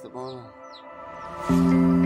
死光了。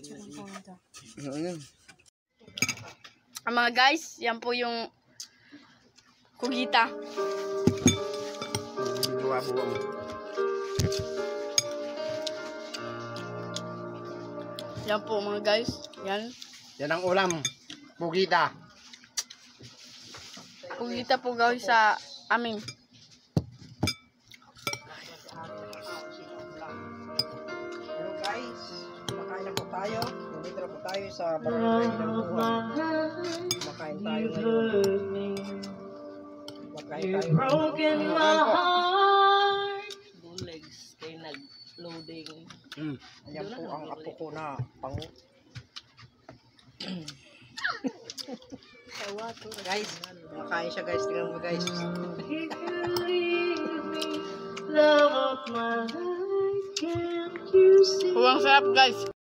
Picture ko ito. Ano yun? Ah, mga guys, yan po yung kugita. Buwa-buwa mo. Yan po mga guys. Yan. Yan ang ulam. Pugita. Kugita po guys sa amin. Guys, makain na po tayo. Nandito na po tayo sa barangay ng Buwan. Makain tayo ngayon. Makain tayo. Broken Ano, my ano po? heart. Bulegs kay nag-loading. Mm. Ayan po ang apo ko na pangu. guys, makain siya guys. Tingnan mo guys. If you leave me, love of my life? Huwag sarap guys.